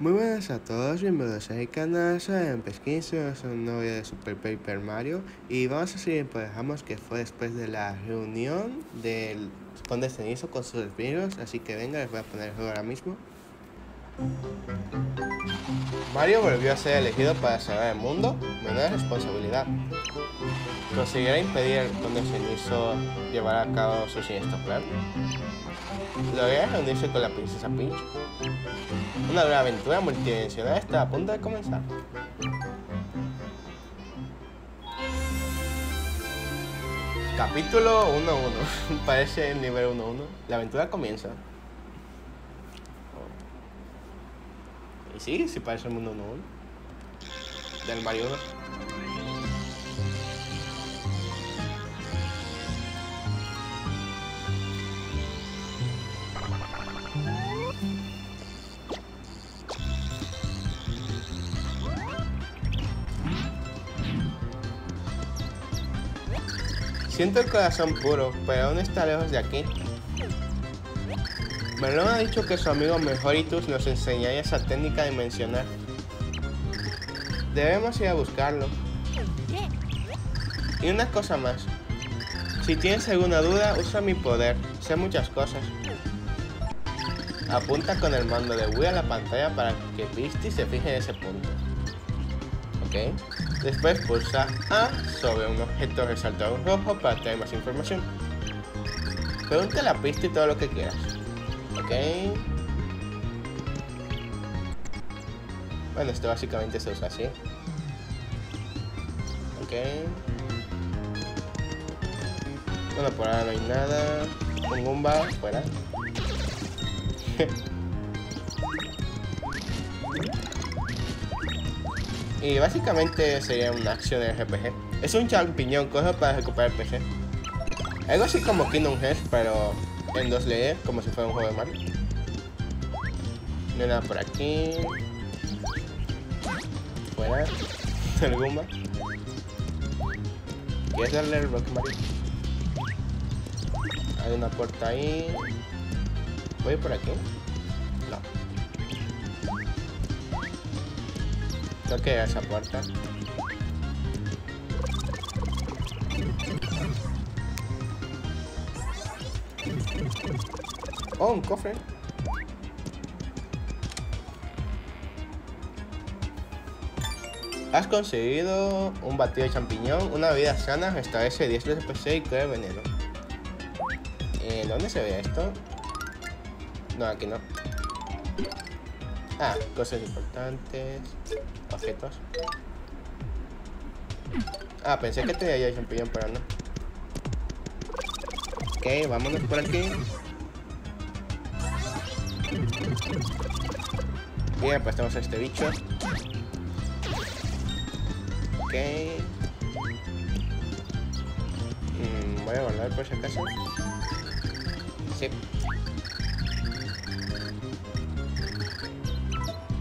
Muy buenas a todos, bienvenidos a mi canal, soy Pesquín, soy un novio de Super Paper Mario y vamos a seguir pues dejamos que fue después de la reunión del Conde Cenizo con sus espíritus, así que venga, les voy a poner el juego ahora mismo. Mario volvió a ser elegido para salvar el mundo, menuda responsabilidad. ¿Conseguirá impedir al Conde Cenizo llevar a cabo su siniestro plan? ¿Lograría reunirse con la princesa Peach? Una nueva aventura multidimensional está a punto de comenzar. Capítulo 1-1. Parece el nivel 1-1. La aventura comienza. Y sí, sí parece el mundo 1-1. Del Mario 1. Siento el corazón puro, pero aún está lejos de aquí. Melon ha dicho que su amigo Mejoritus nos enseñaría esa técnica dimensional. Debemos ir a buscarlo. Y una cosa más. Si tienes alguna duda, usa mi poder. Sé muchas cosas. Apunta con el mando de Wii a la pantalla para que Pisty se fije en ese punto. Después pulsa A sobre un objeto resaltado rojo para tener más información. Pregúntale a Pisty todo lo que quieras. ¿Ok? Bueno, esto básicamente se usa así. ¿Ok? Bueno, por ahora no hay nada. Un Goomba, fuera. Y básicamente sería una acción de RPG. Es un champiñón, coge para recuperar PC. Algo así como Kingdom Hearts, pero en dos layers, como si fuera un juego de Mario. No hay nada por aquí. Fuera. El Goomba. ¿Quieres darle el bloque Mario? Hay una puerta ahí. ¿Voy por aquí? Creo que esa puerta. Oh, un cofre. Has conseguido un batido de champiñón, una bebida sana, restablece 10 de PC y crea veneno. Eh, ¿Dónde se ve esto? No, aquí no. Ah, cosas importantes. Objetos. Ah, pensé que tenía ya champiñón, pero no. Ok, vámonos por aquí. Bien, pues tenemos a este bicho. Ok. Mm, voy a guardar por si acaso.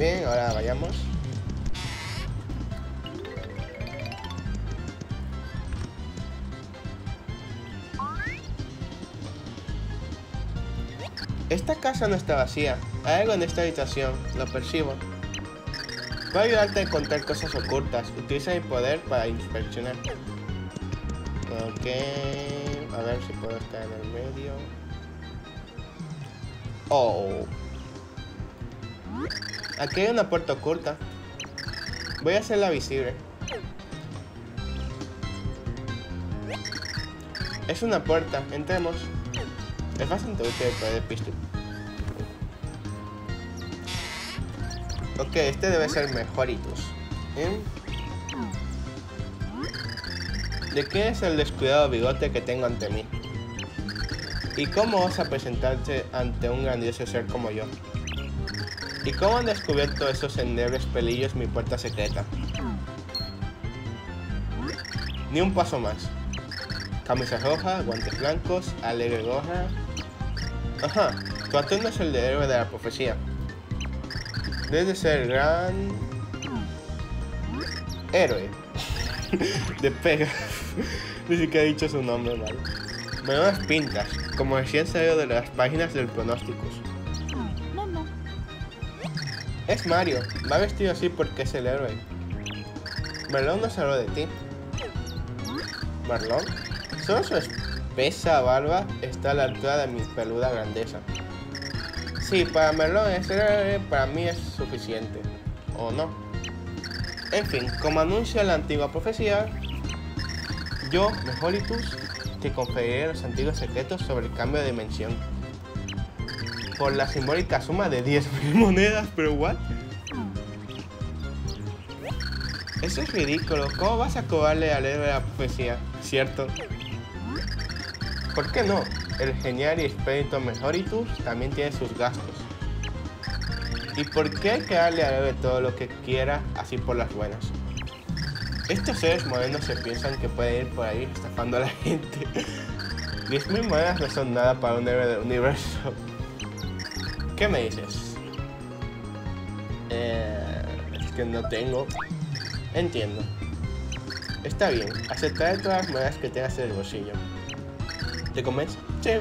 Bien, ahora vayamos. Esta casa no está vacía. Hay algo en esta habitación, lo percibo. Puedo ayudarte a encontrar cosas ocultas. Utiliza mi poder para inspeccionar. Ok. A ver si puedo estar en el medio. Oh. Aquí hay una puerta oculta. Voy a hacerla visible. Es una puerta, entremos. Es bastante útil el poder de pistol. Ok, este debe ser mejoritos. ¿Eh? ¿De qué es el descuidado bigote que tengo ante mí? ¿Y cómo vas a presentarte ante un grandioso ser como yo? ¿Y cómo han descubierto esos endebles pelillos mi puerta secreta? Ni un paso más. Camisa roja, guantes blancos, alegre gorra. Ajá, tu atuendo es el de héroe de la profecía. Debes de ser gran... Héroe. de pega. Ni siquiera he dicho su nombre mal. Menudas pintas, como recién salido de las páginas del pronósticos. Es Mario. Va vestido así porque es el héroe. Marlon no habló de ti. Marlon. Solo su espesa barba está a la altura de mi peluda grandeza. Sí, para Marlon ese héroe para mí es suficiente. ¿O no? En fin, como anuncia la antigua profecía, yo, Mejoritus, te conferiré los antiguos secretos sobre el cambio de dimensión. Por la simbólica suma de 10.000 monedas, pero what? Eso es ridículo. ¿Cómo vas a cobrarle al héroe la profecía? ¿Cierto? ¿Por qué no? El genial y expedito Mejoritus también tiene sus gastos. ¿Y por qué hay que darle al héroe todo lo que quiera así por las buenas? Estos seres modernos se piensan que pueden ir por ahí estafando a la gente. 10.000 monedas no son nada para un héroe del universo. ¿Qué me dices? Eh, es que no tengo. Entiendo. Está bien, aceptaré todas las monedas que tengas en el bolsillo. ¿Te convence? Sí.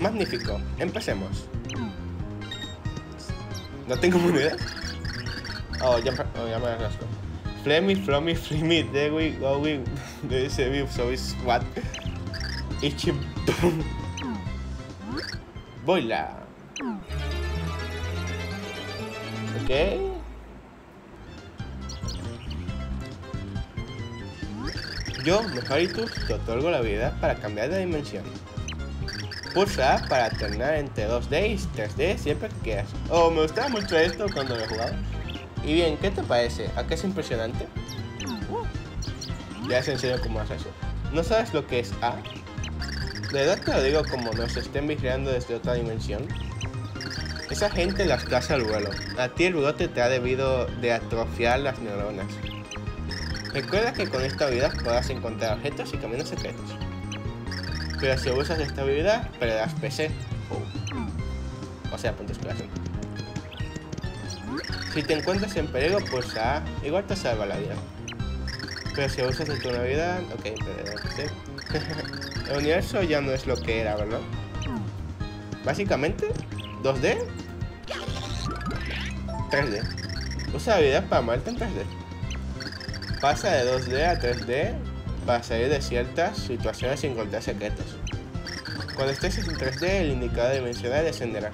Magnífico, empecemos. ¿No tengo moneda? Oh, ya, oh, ya me rasco. Flemmy, Flommy, Flimmy, there we go, we, there is a so it's what? Ok. Yo, Mejoritus, te otorgo la habilidad para cambiar de dimensión. Pulsa para alternar entre 2D y 3D siempre que quieras. Oh, me gustaba mucho esto cuando lo jugaba. Y bien, ¿qué te parece? ¿A qué es impresionante? Ya se enseño cómo hacer eso. ¿No sabes lo que es A? De verdad te lo digo como nos estén vigilando desde otra dimensión. Esa gente las caza al vuelo. A ti el brote te ha debido de atrofiar las neuronas. Recuerda que con esta habilidad podrás encontrar objetos y caminos secretos. Pero si usas esta habilidad, perderás PC. O sea, puntos clase. Si te encuentras en peligro, pues A, igual te salva la vida. Pero si usas tu habilidad, ok, perderás PC. El universo ya no es lo que era, ¿verdad? Básicamente, 2D, 3D. Usa habilidad para moverte en 3D. Pasa de 2D a 3D para salir de ciertas situaciones y encontrar secretos. Cuando estés en 3D, el indicador dimensional descenderá.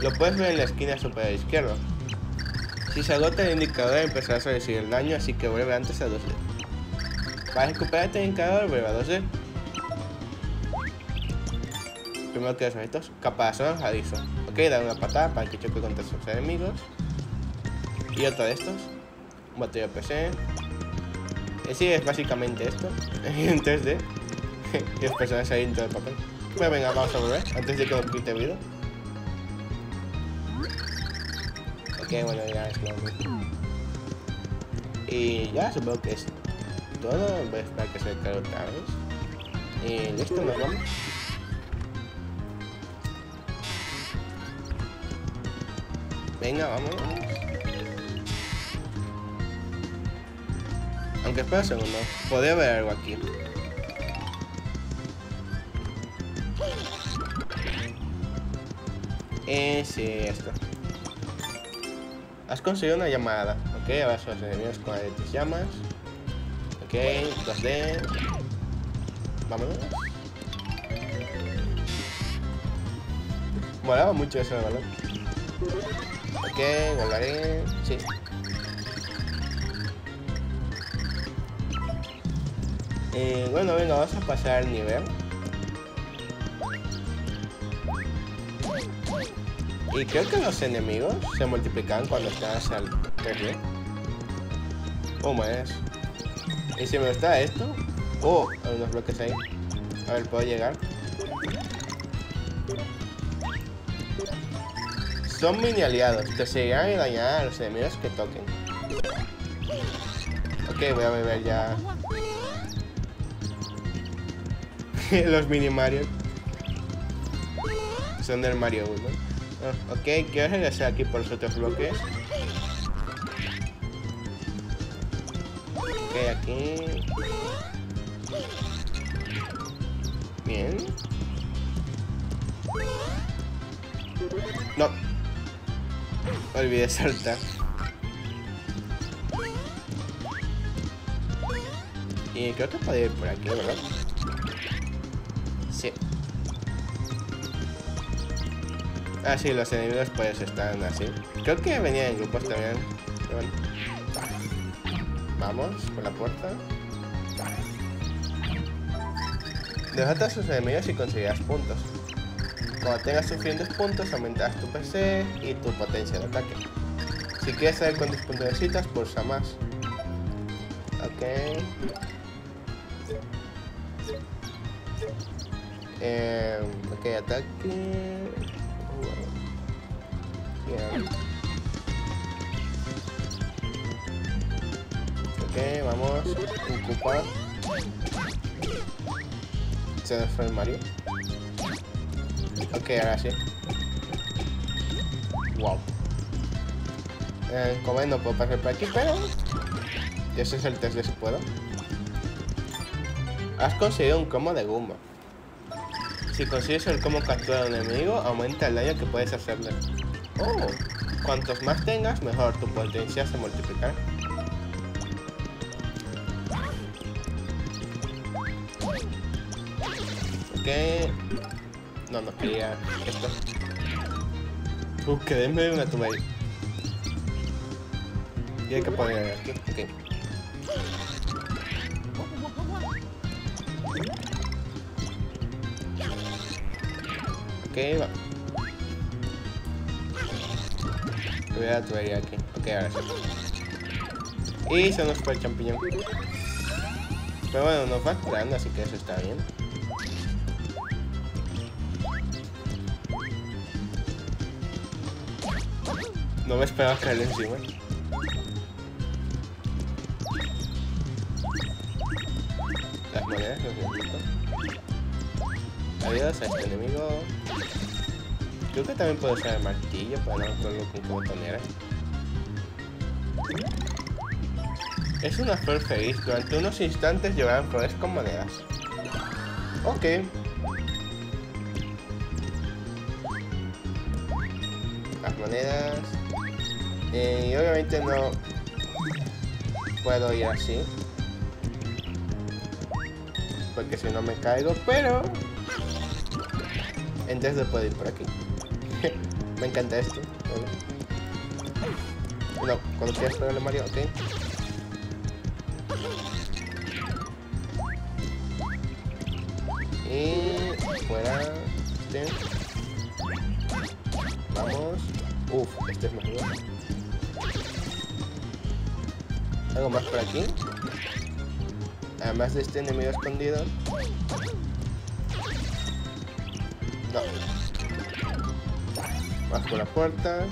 Lo puedes ver en la esquina superior izquierda. Si se agota el indicador, empezarás a recibir el daño, así que vuelve antes a 2D. Para recuperar este indicador, vuelve a 2D. Primero que los objetos, caparazón jadizo. Ok, dar una patada para que choque contra sus enemigos. Y otro de estos batería PC. Y sí, es básicamente esto, en 3D. y los personajes ahí dentro del papel. Bueno, venga, vamos a volver, antes de que lo quite vida. Ok, bueno, ya es lo mismo. Y ya supongo que es todo. Voy a esperar que se cargue otra vez. Y listo, nos vamos. Venga, vamos. Aunque espera un segundo, podría haber algo aquí. Eh, sí, esto. Has conseguido una llamada. Ok, ahora son los enemigos con aretes llamas. Ok, 2D. Vámonos. Molaba mucho eso de balón. Ok, volveré. Sí. Eh, bueno, venga, vamos a pasar al nivel. Y creo que los enemigos se multiplican cuando estás al 3D. ¿Cómo es? ¿Y si me está esto? Oh, hay unos bloques ahí. A ver, ¿puedo llegar? Son mini aliados. Te seguirán y dañarán a los enemigos que toquen. Ok, voy a beber ya los mini Mario. Son del Mario 1. Ah, ok, quiero regresar aquí por los otros bloques. Ok, aquí. Bien. No. Olvidé saltar. Y creo que podía ir por aquí, ¿verdad? Sí. Ah, sí, los enemigos pues están así. Creo que venían en grupos también. Bueno. Vamos, por la puerta. Derrota a sus enemigos y conseguirás puntos. Cuando tengas suficientes puntos, aumentarás tu PC y tu potencia de ataque. Si quieres saber cuántos puntos necesitas, pulsa más. Ok. Eh, ok, ataque. Ok, vamos. Koopa. Se nos el Mario. Ok, ahora sí. Wow. Eh, como puedo pasar por aquí, pero... Ese es el test de si puedo. Has conseguido un como de Goomba. Si consigues el como capturar a un enemigo, aumenta el daño que puedes hacerle. Oh, cuantos más tengas, mejor tu potencia se multiplicará. Ok. No, no quería esto. Uh, quedé en medio de una tumba ahí. Y hay que poner aquí. Ok. Ok, va. Voy a tubería aquí. Ok, ahora sí. Y se nos fue el champiñón. Pero bueno, nos va curando, así que eso está bien. No me esperaba caerle encima. Las monedas los necesito. Adiós a este enemigo. Creo que también puedo usar el martillo para no hacerlo con qué botón era. Es una flor feliz. Durante unos instantes llevarán flores con monedas. Ok. Las monedas. Y obviamente no puedo ir así. Porque si no me caigo, pero... Entonces puedo ir por aquí. me encanta esto. No, cuando quieras pegarle Mario, ok. Y fuera. Este. Vamos. Uf, este es mejor. Algo más por aquí. Además de este enemigo escondido. No. Más por la puerta.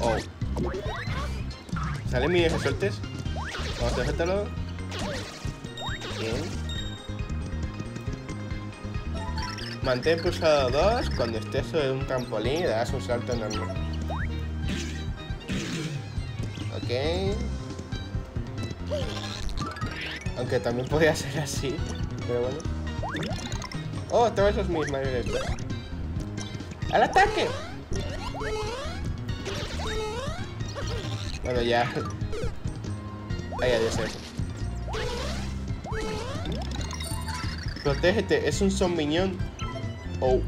Oh. ¿Sale mi resortes? Vamos a dejárselo. Bien. Mantén pulsado 2 cuando estés sobre un trampolín y das un salto enorme. Ok. Aunque también podría ser así, pero bueno. Oh, otra vez los mismos estos. ¡Al ataque! Bueno, ya. Ay, adiós eso. Protégete, es un zombiñón. Oh.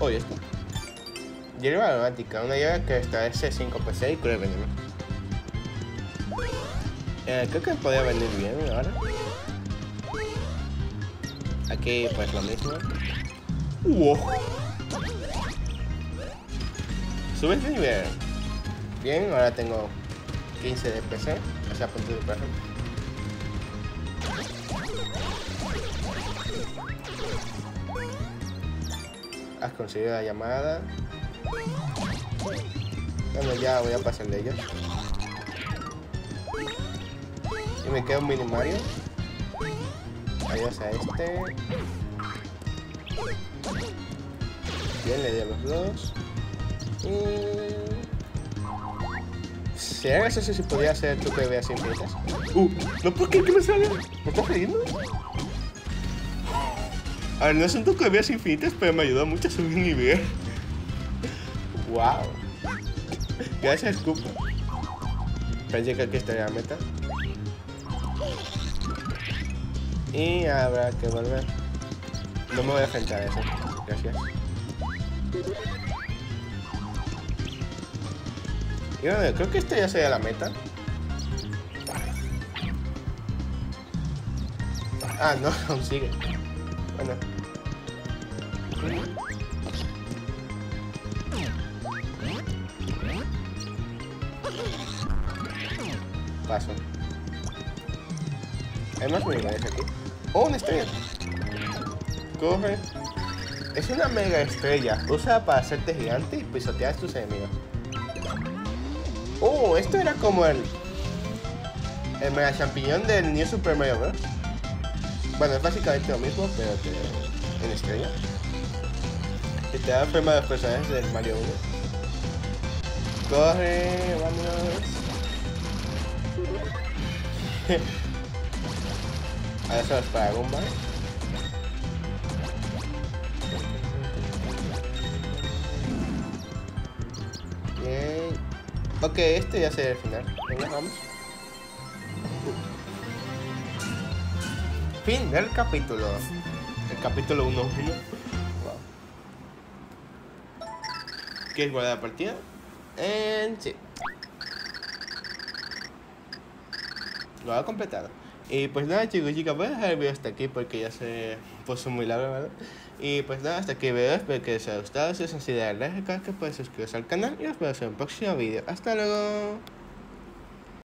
Oh, ya está. Hierba aromática, una hierba que establece 5 PC y cura veneno. Eh, creo que podría venir bien ahora. Aquí pues lo mismo. Wow. Subes de nivel. Bien, ahora tengo 15 de PC, o sea, punto de PC. Has conseguido la llamada. Bueno, ya voy a pasar de ellos. Y me queda un mini Mario. Adiós a este. Bien, le di a los dos. Y... Sería gracioso si podía hacer truco de veas infinitas. Uh, no puedo creer que me sale. ¿Me estás riendo? A ver, no truco de veas infinitas, pero me ayudó mucho a subir nivel. wow. Gracias, Scoop. Pensé que aquí estaría la meta. Y habrá que volver. No me voy a enfrentar a eso. Gracias. Creo que esta ya sería la meta. Ah, no, aún sigue. Bueno. Paso. Hay más unidades aquí. ¡Oh, una estrella! Corre. Es una mega estrella. Usa para hacerte gigante y pisotear a tus enemigos. Oh, esto era como el... El mega champiñón del New Super Mario Bros. Bueno, es básicamente lo mismo, pero te... en estrella. Que te da forma de los personajes del Mario 1. Corre, vámonos. Ahora eso es para Goomba. Bien. Ok, este ya será el final. Venga, vamos. Fin del capítulo. El capítulo 1. Wow. ¿Quieres guardar la partida? En sí. Lo ha completado. Y pues nada chicos y chicas, voy a dejar el video hasta aquí porque ya se puso muy largo, ¿verdad? Y pues nada, hasta aquí el video, espero que les haya gustado, si es así de like, que puedes suscribirse al canal y os veo en un próximo video. Hasta luego.